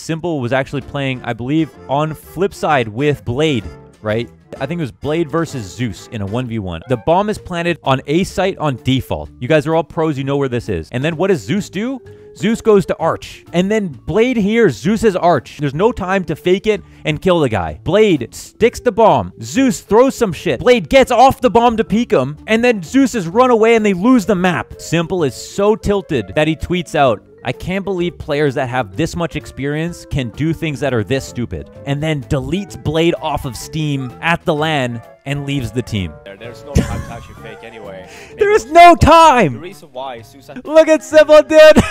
s1mple was actually playing, I believe, on flip side with blad3, right? I think it was blad3 versus Zeus in a 1v1. The bomb is planted on A site on default. You guys are all pros, you know where this is. And then what does Zeus do? Zeus goes to Arch. And then blad3 hears Zeus's Arch. There's no time to fake it and kill the guy. blad3 sticks the bomb. Zeus throws some shit. blad3 gets off the bomb to peek him. And then Zeus is run away and they lose the map. Simple is so tilted that he tweets out, I can't believe players that have this much experience can do things that are this stupid. And then deletes blad3 off of Steam at the LAN and leaves the team. There, there's no time to actually fake anyway. There is no time! The reason why Susan Look at s1mple, dude!